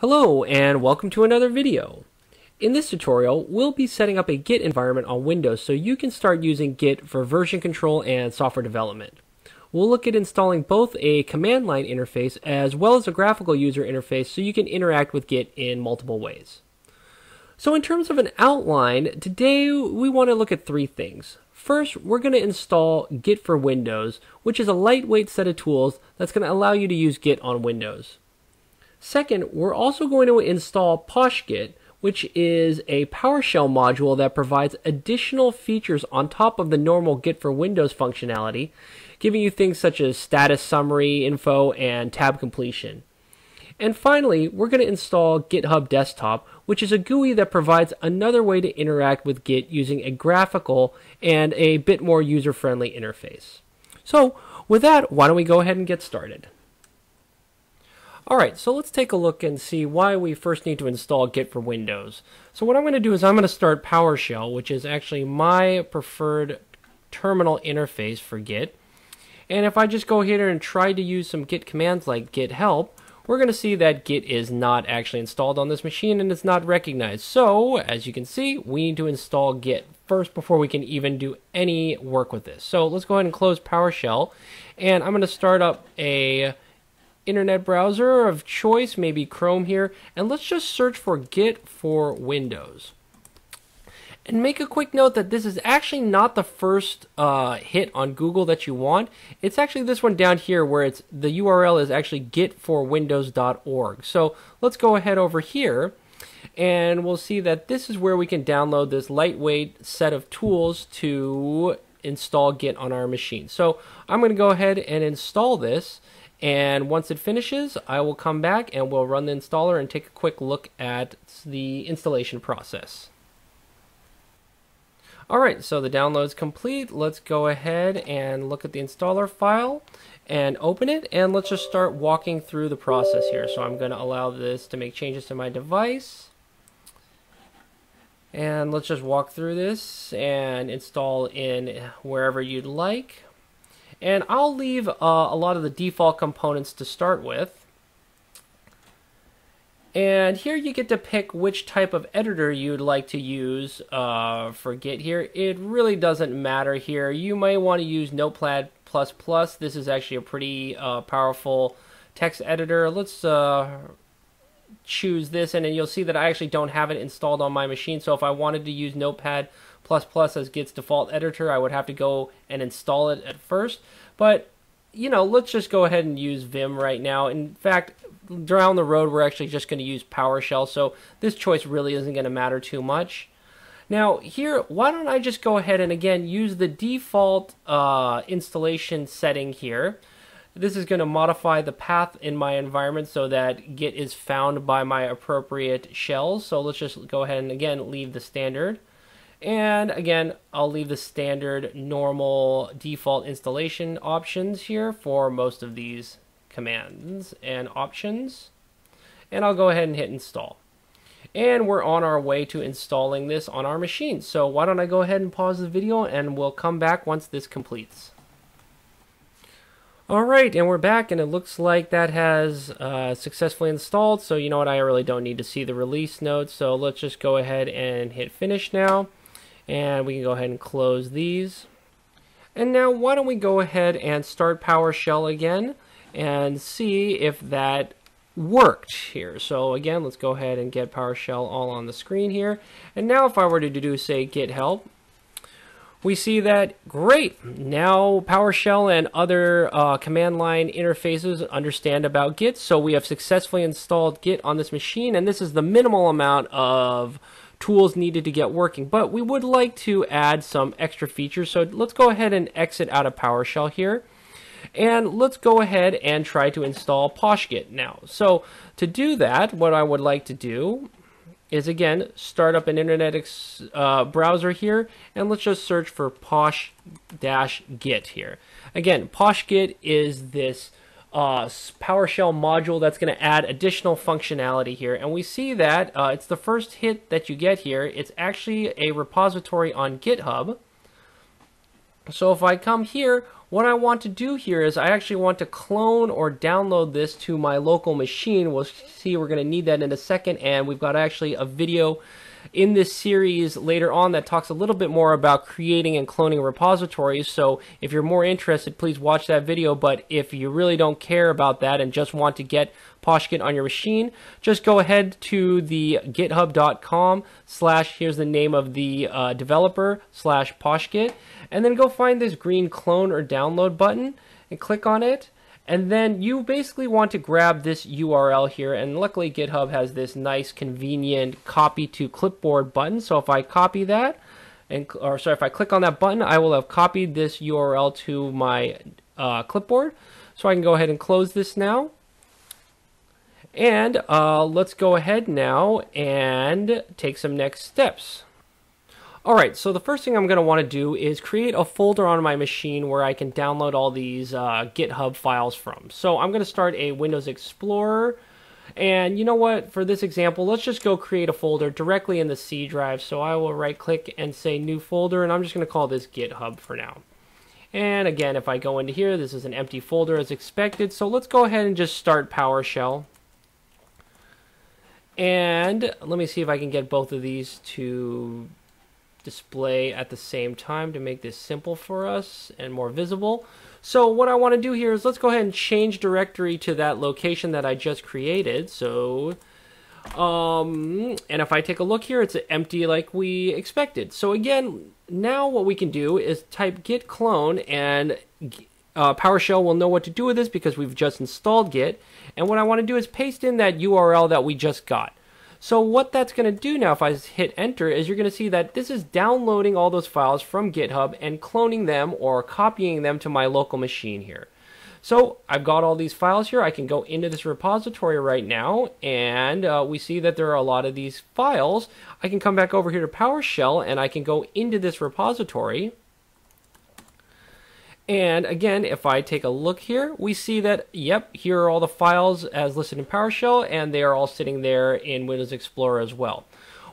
Hello and welcome to another video. In this tutorial, we'll be setting up a Git environment on Windows so you can start using Git for version control and software development. We'll look at installing both a command line interface as well as a graphical user interface so you can interact with Git in multiple ways. So in terms of an outline, today we want to look at three things. First, we're going to install Git for Windows, which is a lightweight set of tools that's going to allow you to use Git on Windows. Second, we're also going to install PoshGit, which is a PowerShell module that provides additional features on top of the normal Git for Windows functionality, giving you things such as status summary info and tab completion. And finally, we're going to install GitHub Desktop, which is a GUI that provides another way to interact with Git using a graphical and a bit more user-friendly interface. So with that, why don't we go ahead and get started. Alright, so let's take a look and see why we first need to install Git for Windows. So what I'm going to do is I'm going to start PowerShell, which is actually my preferred terminal interface for Git. And if I just go here and try to use some Git commands like git help, we're going to see that Git is not actually installed on this machine and it's not recognized. So, as you can see, we need to install Git first before we can even do any work with this. So let's go ahead and close PowerShell. And I'm going to start up a internet browser of choice, maybe Chrome here, and let's just search for Git for Windows. And make a quick note that this is actually not the first uh, hit on Google that you want. It's actually this one down here where it's the URL is actually gitforwindows.org. So let's go ahead over here and we'll see that this is where we can download this lightweight set of tools to install Git on our machine. So I'm going to go ahead and install this and once it finishes I will come back and we'll run the installer and take a quick look at the installation process. Alright, so the download is complete. Let's go ahead and look at the installer file and open it. And let's just start walking through the process here. So I'm going to allow this to make changes to my device. And let's just walk through this and install in wherever you'd like. And I'll leave uh, a lot of the default components to start with. And here you get to pick which type of editor you'd like to use uh, for Git here. It really doesn't matter here. You may want to use Notepad++. This is actually a pretty uh, powerful text editor. Let's uh, choose this and then you'll see that I actually don't have it installed on my machine. So if I wanted to use Notepad++ as Git's default editor, I would have to go and install it at first. But, you know, let's just go ahead and use Vim right now. In fact, down the road, we're actually just going to use PowerShell, so this choice really isn't going to matter too much. Now here, why don't I just go ahead and again use the default uh, installation setting here. This is going to modify the path in my environment so that Git is found by my appropriate shells. So let's just go ahead and again leave the standard. And again, I'll leave the standard normal default installation options here for most of these commands and options. And I'll go ahead and hit install. And we're on our way to installing this on our machine. So why don't I go ahead and pause the video and we'll come back once this completes. Alright, and we're back and it looks like that has uh, successfully installed. So you know what, I really don't need to see the release notes. So let's just go ahead and hit finish now. And we can go ahead and close these. And now why don't we go ahead and start PowerShell again and see if that worked here. So again, let's go ahead and get PowerShell all on the screen here. And now if I were to do, say, git help, we see that, great, now PowerShell and other uh, command line interfaces understand about Git. So we have successfully installed Git on this machine, and this is the minimal amount of tools needed to get working. But we would like to add some extra features. So let's go ahead and exit out of PowerShell here. And let's go ahead and try to install PoshGit now. So to do that, what I would like to do is again start up an internet uh, browser here and let's just search for posh-git here. Again, posh-git is this uh, PowerShell module that's going to add additional functionality here. And we see that uh, it's the first hit that you get here. It's actually a repository on GitHub. So if I come here, what I want to do here is I actually want to clone or download this to my local machine. We'll see we're going to need that in a second, and we've got actually a video in this series later on that talks a little bit more about creating and cloning repositories. So if you're more interested, please watch that video. But if you really don't care about that and just want to get Poshgit on your machine, just go ahead to the github.com slash, here's the name of the uh, developer, slash Poshgit, and then go find this green clone or download button and click on it and then you basically want to grab this URL here, and luckily GitHub has this nice convenient copy to clipboard button. So if I copy that, and or sorry, if I click on that button, I will have copied this URL to my uh, clipboard. So I can go ahead and close this now. And uh, let's go ahead now and take some next steps. Alright, so the first thing I'm going to want to do is create a folder on my machine where I can download all these uh, GitHub files from. So I'm going to start a Windows Explorer. And you know what, for this example, let's just go create a folder directly in the C drive. So I will right click and say new folder, and I'm just going to call this GitHub for now. And again, if I go into here, this is an empty folder as expected. So let's go ahead and just start PowerShell. And let me see if I can get both of these to display at the same time to make this simple for us and more visible. So what I want to do here is let's go ahead and change directory to that location that I just created. So, um, and if I take a look here, it's empty like we expected. So again, now what we can do is type git clone and uh, PowerShell will know what to do with this because we've just installed git. And what I want to do is paste in that URL that we just got. So what that's going to do now if I hit enter is you're going to see that this is downloading all those files from GitHub and cloning them or copying them to my local machine here. So I've got all these files here. I can go into this repository right now and uh, we see that there are a lot of these files. I can come back over here to PowerShell and I can go into this repository and again, if I take a look here, we see that, yep, here are all the files as listed in PowerShell, and they are all sitting there in Windows Explorer as well.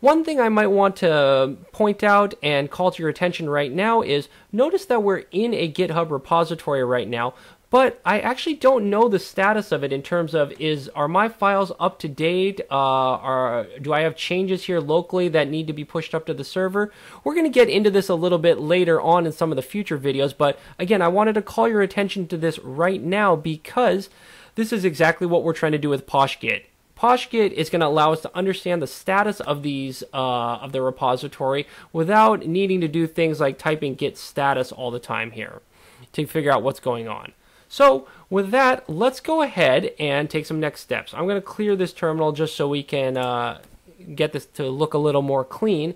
One thing I might want to point out and call to your attention right now is notice that we're in a GitHub repository right now, but I actually don't know the status of it in terms of is are my files up to date? Uh, are do I have changes here locally that need to be pushed up to the server? We're going to get into this a little bit later on in some of the future videos, but again, I wanted to call your attention to this right now because this is exactly what we're trying to do with PoshGit. PoshGit is going to allow us to understand the status of these uh, of the repository without needing to do things like typing git status all the time here to figure out what's going on. So with that, let's go ahead and take some next steps. I'm going to clear this terminal just so we can uh, get this to look a little more clean.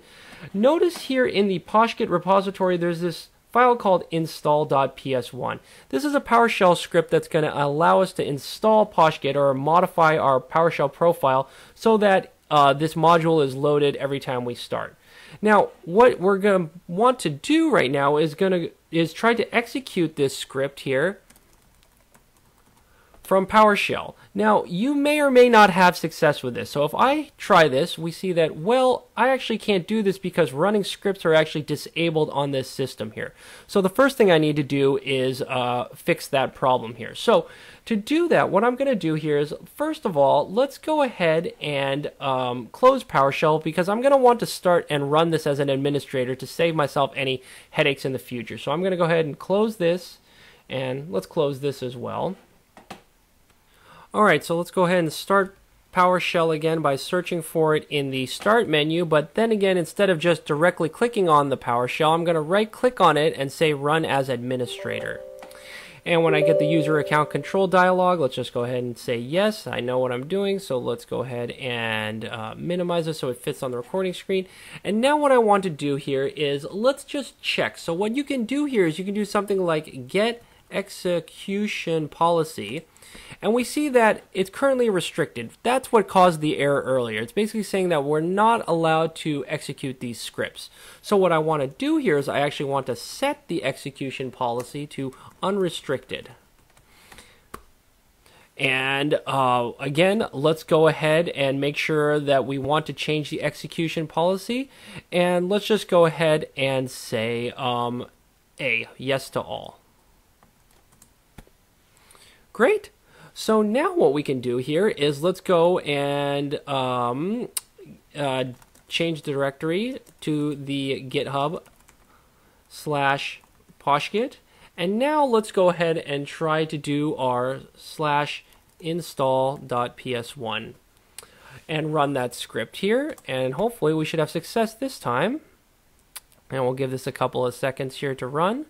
Notice here in the PoshGit repository, there's this file called install.ps1. This is a PowerShell script that's going to allow us to install PoshGit or modify our PowerShell profile so that uh, this module is loaded every time we start. Now, what we're going to want to do right now is going to is try to execute this script here from PowerShell. Now, you may or may not have success with this. So if I try this, we see that, well, I actually can't do this because running scripts are actually disabled on this system here. So the first thing I need to do is uh, fix that problem here. So to do that, what I'm going to do here is, first of all, let's go ahead and um, close PowerShell because I'm going to want to start and run this as an administrator to save myself any headaches in the future. So I'm going to go ahead and close this, and let's close this as well. Alright, so let's go ahead and start PowerShell again by searching for it in the Start menu, but then again, instead of just directly clicking on the PowerShell, I'm going to right-click on it and say Run as Administrator. And when I get the user account control dialog, let's just go ahead and say yes, I know what I'm doing. So let's go ahead and uh, minimize this so it fits on the recording screen. And now what I want to do here is let's just check. So what you can do here is you can do something like get execution policy and we see that it's currently restricted. That's what caused the error earlier. It's basically saying that we're not allowed to execute these scripts. So what I want to do here is I actually want to set the execution policy to unrestricted. And uh, again, let's go ahead and make sure that we want to change the execution policy. And let's just go ahead and say um, A, yes to all. Great. So now what we can do here is let's go and um, uh, change the directory to the GitHub slash poshgit. And now let's go ahead and try to do our slash install.ps1 and run that script here. And hopefully we should have success this time. And we'll give this a couple of seconds here to run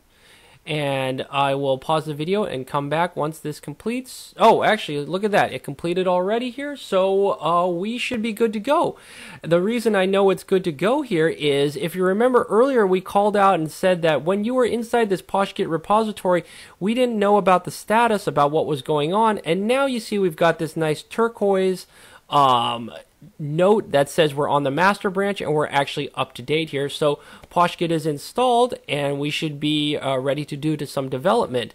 and I will pause the video and come back once this completes. Oh, actually, look at that. It completed already here, so uh, we should be good to go. The reason I know it's good to go here is, if you remember earlier, we called out and said that when you were inside this PoshGit repository, we didn't know about the status, about what was going on, and now you see we've got this nice turquoise um, note that says we're on the master branch and we're actually up to date here. So PoshGit is installed and we should be uh, ready to do to some development.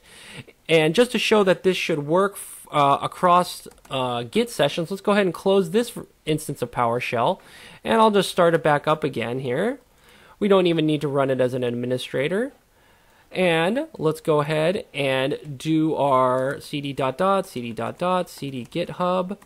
And just to show that this should work uh, across uh, Git sessions, let's go ahead and close this instance of PowerShell. And I'll just start it back up again here. We don't even need to run it as an administrator. And let's go ahead and do our cd dot dot, cd dot dot, cd github.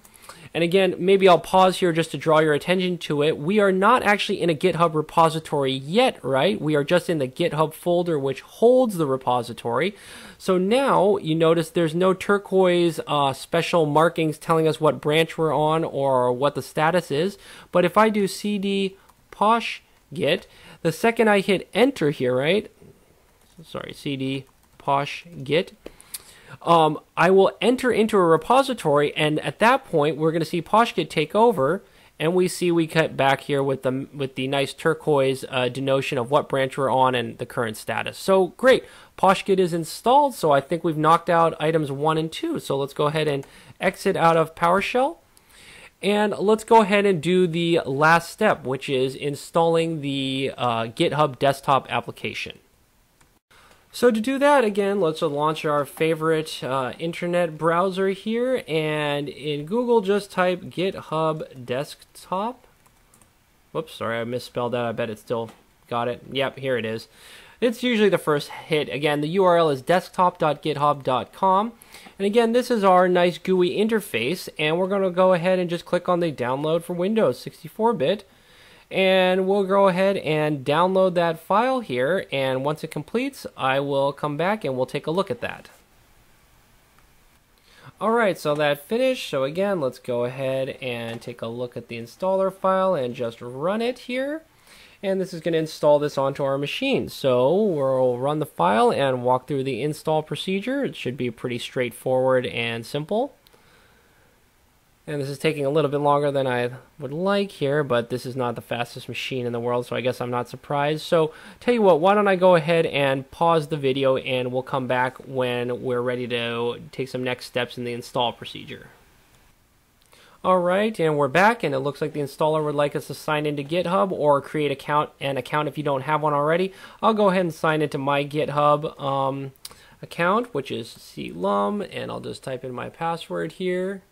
And again, maybe I'll pause here just to draw your attention to it. We are not actually in a GitHub repository yet, right? We are just in the GitHub folder which holds the repository. So now you notice there's no turquoise uh, special markings telling us what branch we're on or what the status is. But if I do cd posh git, the second I hit enter here, right? Sorry, cd posh git um, I will enter into a repository, and at that point, we're going to see PoshGit take over, and we see we cut back here with the with the nice turquoise uh, denotion of what branch we're on and the current status. So great, PoshGit is installed. So I think we've knocked out items one and two. So let's go ahead and exit out of PowerShell. And let's go ahead and do the last step, which is installing the uh, GitHub desktop application. So to do that, again, let's launch our favorite uh, internet browser here, and in Google, just type GitHub Desktop. Whoops, sorry, I misspelled that. I bet it still got it. Yep, here it is. It's usually the first hit. Again, the URL is desktop.github.com. And again, this is our nice GUI interface, and we're going to go ahead and just click on the download for Windows 64-bit and we'll go ahead and download that file here and once it completes I will come back and we'll take a look at that. Alright, so that finished. So again, let's go ahead and take a look at the installer file and just run it here. And this is going to install this onto our machine. So we'll run the file and walk through the install procedure. It should be pretty straightforward and simple. And this is taking a little bit longer than I would like here, but this is not the fastest machine in the world, so I guess I'm not surprised. So, tell you what, why don't I go ahead and pause the video and we'll come back when we're ready to take some next steps in the install procedure. Alright, and we're back, and it looks like the installer would like us to sign into GitHub or create account an account if you don't have one already. I'll go ahead and sign into my GitHub um, account, which is clum, and I'll just type in my password here.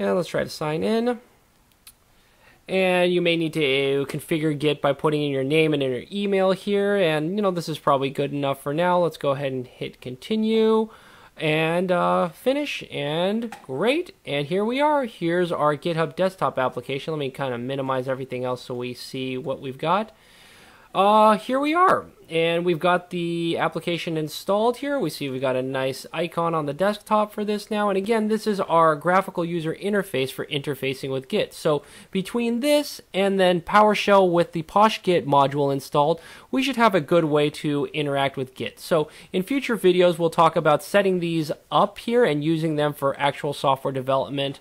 And let's try to sign in. And you may need to configure Git by putting in your name and in your email here. And, you know, this is probably good enough for now. Let's go ahead and hit continue and uh, finish. And great. And here we are. Here's our GitHub desktop application. Let me kind of minimize everything else so we see what we've got. Uh, here we are and we've got the application installed here. We see we've got a nice icon on the desktop for this now. And again, this is our graphical user interface for interfacing with Git. So between this and then PowerShell with the PoshGit module installed, we should have a good way to interact with Git. So in future videos, we'll talk about setting these up here and using them for actual software development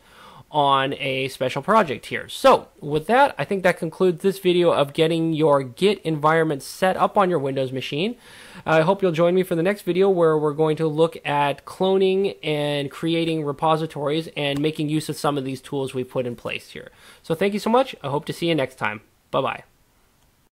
on a special project here. So with that, I think that concludes this video of getting your Git environment set up on your Windows machine. I hope you'll join me for the next video where we're going to look at cloning and creating repositories and making use of some of these tools we put in place here. So thank you so much. I hope to see you next time. Bye-bye.